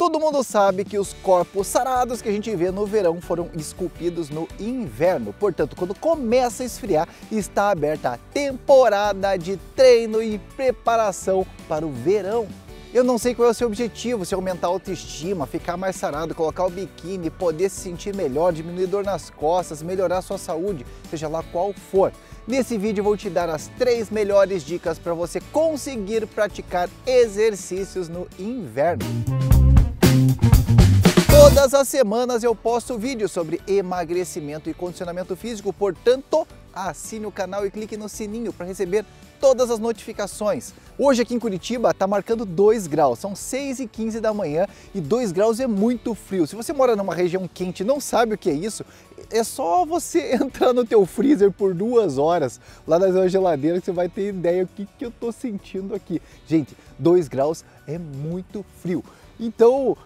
Todo mundo sabe que os corpos sarados que a gente vê no verão foram esculpidos no inverno. Portanto, quando começa a esfriar, está aberta a temporada de treino e preparação para o verão. Eu não sei qual é o seu objetivo, se aumentar a autoestima, ficar mais sarado, colocar o biquíni, poder se sentir melhor, diminuir dor nas costas, melhorar sua saúde, seja lá qual for. Nesse vídeo vou te dar as três melhores dicas para você conseguir praticar exercícios no inverno. Todas as semanas eu posto vídeos sobre emagrecimento e condicionamento físico, portanto, assine o canal e clique no sininho para receber todas as notificações. Hoje aqui em Curitiba está marcando 2 graus, são 6 e 15 da manhã e 2 graus é muito frio. Se você mora numa região quente e não sabe o que é isso, é só você entrar no teu freezer por duas horas lá na sua geladeira que você vai ter ideia do que, que eu estou sentindo aqui. Gente, 2 graus é muito frio. Então,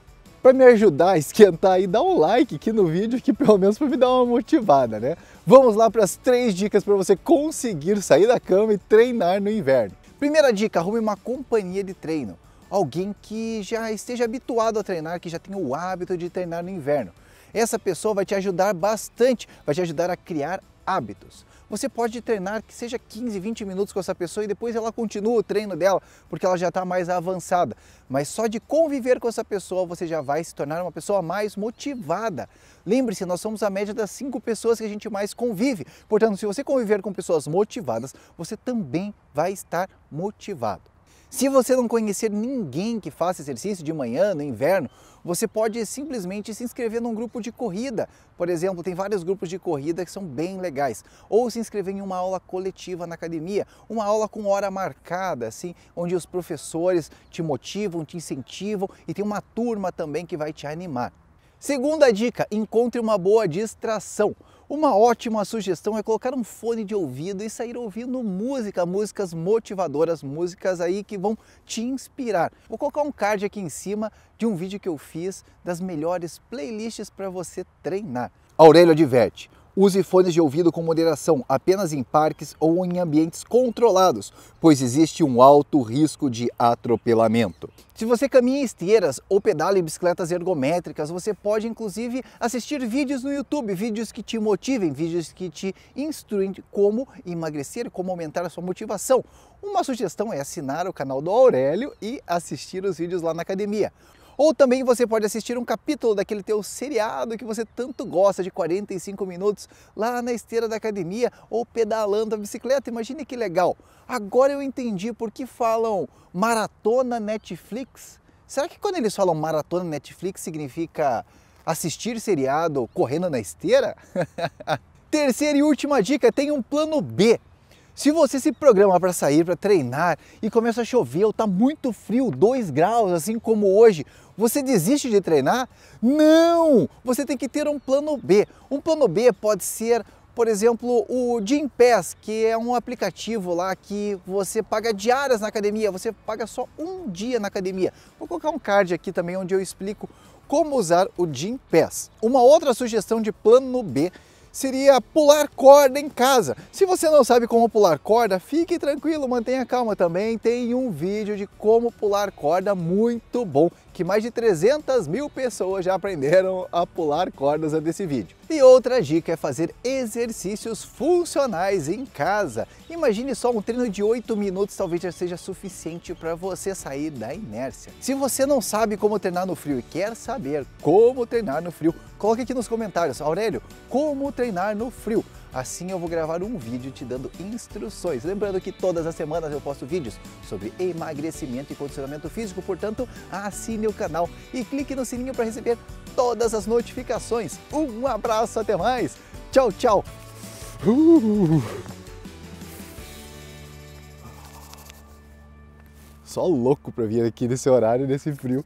para me ajudar a esquentar aí, dá um like aqui no vídeo, que pelo menos para me dar uma motivada, né? Vamos lá para as três dicas para você conseguir sair da cama e treinar no inverno. Primeira dica, arrume uma companhia de treino. Alguém que já esteja habituado a treinar, que já tenha o hábito de treinar no inverno. Essa pessoa vai te ajudar bastante, vai te ajudar a criar hábitos. Você pode treinar que seja 15, 20 minutos com essa pessoa e depois ela continua o treino dela, porque ela já está mais avançada. Mas só de conviver com essa pessoa você já vai se tornar uma pessoa mais motivada. Lembre-se, nós somos a média das cinco pessoas que a gente mais convive. Portanto, se você conviver com pessoas motivadas, você também vai estar motivado. Se você não conhecer ninguém que faça exercício de manhã, no inverno, você pode simplesmente se inscrever num grupo de corrida. Por exemplo, tem vários grupos de corrida que são bem legais. Ou se inscrever em uma aula coletiva na academia, uma aula com hora marcada, assim, onde os professores te motivam, te incentivam e tem uma turma também que vai te animar. Segunda dica, encontre uma boa distração. Uma ótima sugestão é colocar um fone de ouvido e sair ouvindo música, músicas motivadoras, músicas aí que vão te inspirar. Vou colocar um card aqui em cima de um vídeo que eu fiz das melhores playlists para você treinar. Aurélio adverte, Use fones de ouvido com moderação, apenas em parques ou em ambientes controlados, pois existe um alto risco de atropelamento. Se você caminha em esteiras ou pedala em bicicletas ergométricas, você pode inclusive assistir vídeos no YouTube, vídeos que te motivem, vídeos que te instruem como emagrecer, como aumentar a sua motivação. Uma sugestão é assinar o canal do Aurélio e assistir os vídeos lá na academia. Ou também você pode assistir um capítulo daquele teu seriado que você tanto gosta de 45 minutos lá na esteira da academia ou pedalando a bicicleta. Imagine que legal. Agora eu entendi por que falam maratona Netflix. Será que quando eles falam maratona Netflix significa assistir seriado correndo na esteira? Terceira e última dica, tem um plano B. Se você se programa para sair, para treinar e começa a chover ou está muito frio, 2 graus, assim como hoje, você desiste de treinar? Não! Você tem que ter um plano B. Um plano B pode ser, por exemplo, o Gym Pass, que é um aplicativo lá que você paga diárias na academia, você paga só um dia na academia. Vou colocar um card aqui também onde eu explico como usar o Gym Pass. Uma outra sugestão de plano B seria pular corda em casa. Se você não sabe como pular corda, fique tranquilo, mantenha calma também. Tem um vídeo de como pular corda muito bom que mais de 300 mil pessoas já aprenderam a pular cordas desse vídeo. E outra dica é fazer exercícios funcionais em casa. Imagine só um treino de 8 minutos talvez já seja suficiente para você sair da inércia. Se você não sabe como treinar no frio e quer saber como treinar no frio, coloque aqui nos comentários, Aurélio, como treinar no frio. Assim eu vou gravar um vídeo te dando instruções. Lembrando que todas as semanas eu posto vídeos sobre emagrecimento e condicionamento físico, portanto, assine o canal e clique no sininho para receber todas as notificações. Um abraço, até mais. Tchau, tchau. Uh. Só louco para vir aqui nesse horário, nesse frio.